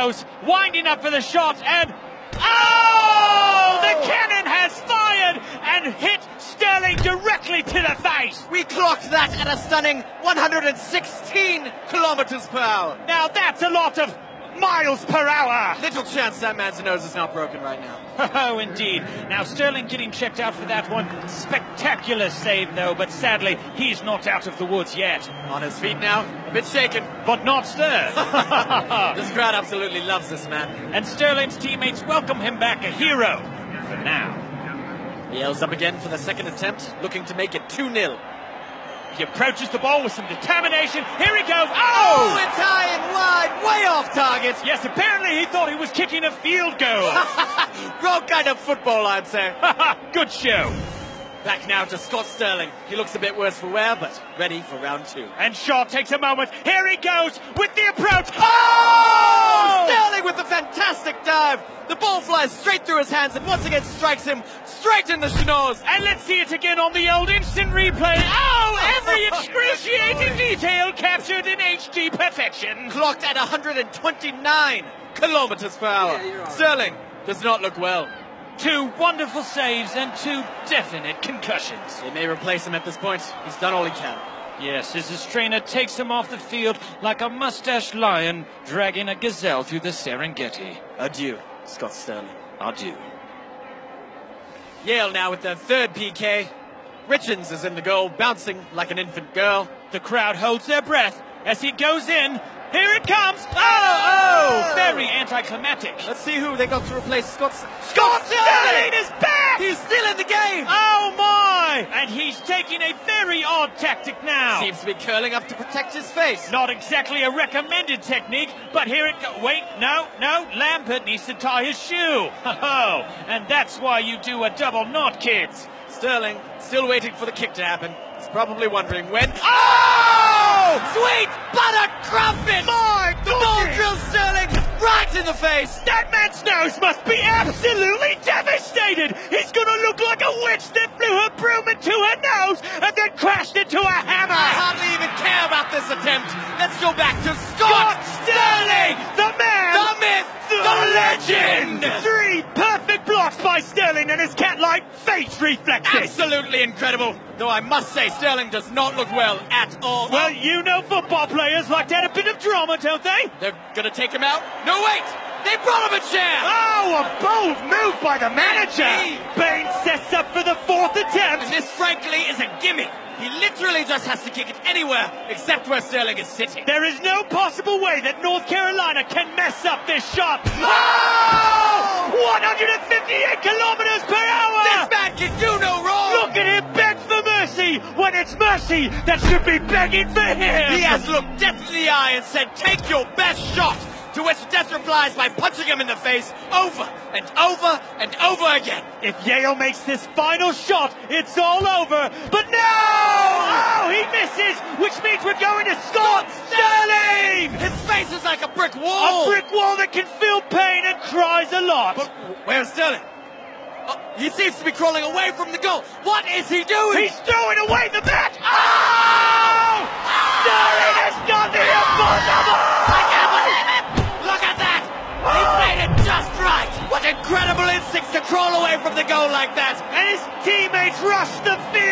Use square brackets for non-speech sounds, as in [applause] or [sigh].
Goes winding up for the shot and oh! The cannon has fired and hit Sterling directly to the face. We clocked that at a stunning 116 kilometers per hour. Now that's a lot of miles per hour. Little chance that man's nose is not broken right now. [laughs] Oh, indeed. Now, Sterling getting checked out for that one. Spectacular save, though, but sadly, he's not out of the woods yet. On his feet now, a bit shaken. But not stirred. [laughs] this crowd absolutely loves this man. And Sterling's teammates welcome him back a hero. For now. He yells up again for the second attempt, looking to make it 2-0. He approaches the ball with some determination. Here he goes. Oh, Oh! it's high and wide, way off target. Yes, apparently he thought he was kicking a field goal. [laughs] Wrong kind of football, I'd say. [laughs] Good show. Back now to Scott Sterling. He looks a bit worse for wear, but ready for round two. And Shaw takes a moment. Here he goes with the approach. Oh! oh! Sterling with the fantastic dive. The ball flies straight through his hands and once again strikes him straight in the schnoz. And let's see it again on the old instant replay. Oh, every excruciating detail captured in HD perfection. Clocked at 129 kilometers per hour. Sterling does not look well. Two wonderful saves and two definite concussions. They may replace him at this point. He's done all he can. Yes, as his trainer takes him off the field like a mustached lion dragging a gazelle through the Serengeti. Adieu, Scott Sterling. Adieu. Yale now with their third PK. Richens is in the goal, bouncing like an infant girl. The crowd holds their breath as he goes in. Here it comes! Oh, oh! Very anticlimactic. Let's see who they got to replace Scott. Scott Sterling is back! He's still in the game! Oh my! And he's taking a very odd tactic now. Seems to be curling up to protect his face. Not exactly a recommended technique, but here it goes. Wait, no, no. Lampert needs to tie his shoe. [laughs] Oh, and that's why you do a double knot, kids. Sterling still waiting for the kick to happen. He's probably wondering when. Oh! oh! Sweet butter crumpet! My The ball drills Sterling right in the face. That man's nose must be absolutely devastated. He's gonna look like a witch that flew her broom into her nose and then crashed into a hammer. I hardly even care about this attempt. Let's go back to Scott Scott Sterling, the man, the myth, the legend. Three perfect blocks by Sterling and his cat-like face reflexes. Absolutely incredible. Though I must say, Sterling does not look well at all. Well, you know football players like to add a bit of drama, don't they? They're gonna take him out. No, wait! They brought him a chair! Oh, a bold move by the manager. Sets up for the fourth attempt. And this, frankly, is a gimme. He literally just has to kick it anywhere except where Sterling is sitting. There is no possible way that North Carolina can mess up this shot. Oh! 158 kilometers per hour! This man can do no wrong! Look at him beg for mercy when it's mercy that should be begging for him. He has looked death in the eye and said, take your best shot! To which Death replies by punching him in the face over and over and over again. If Yale makes this final shot, it's all over. But no! Oh, he misses, which means we're going to Scott Sterling! His face is like a brick wall! A brick wall that can feel pain and cries a lot. But where's Sterling? Oh, he seems to be crawling away from the goal. What is he doing? He's throwing crawl away from the goal like that. And his teammates rush the field.